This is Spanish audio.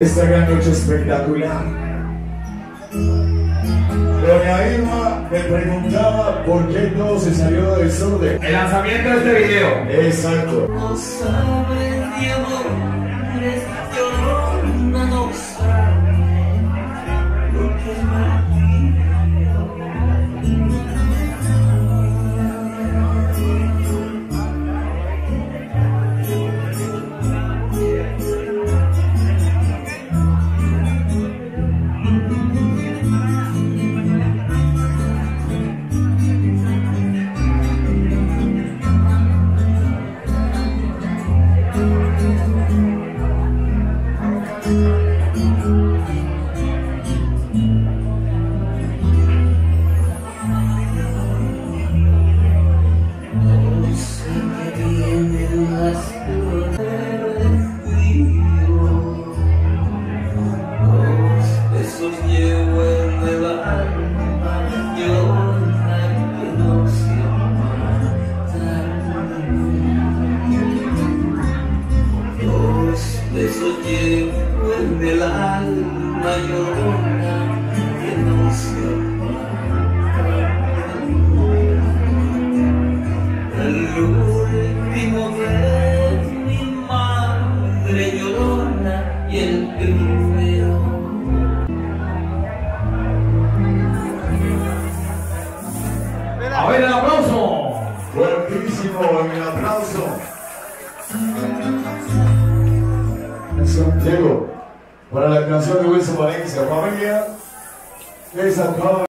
esta gran noche espectacular. Doña Irma me preguntaba por qué todo se salió de desorden. El lanzamiento de este video. Exacto. No Los besos llevo en el alma, llora que no se aguantan. El último de mi madre llorona y el primero. A ver el aplauso. Fuertísimo el aplauso. Para la canción de Wilson Valencia, familia, Pablo.